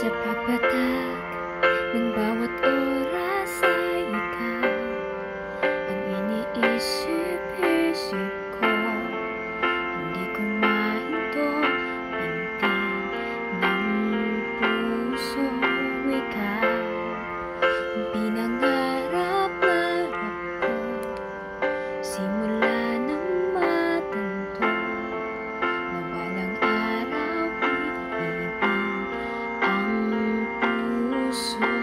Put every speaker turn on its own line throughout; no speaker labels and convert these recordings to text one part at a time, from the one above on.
sepak batak ng bawat oras so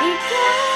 Because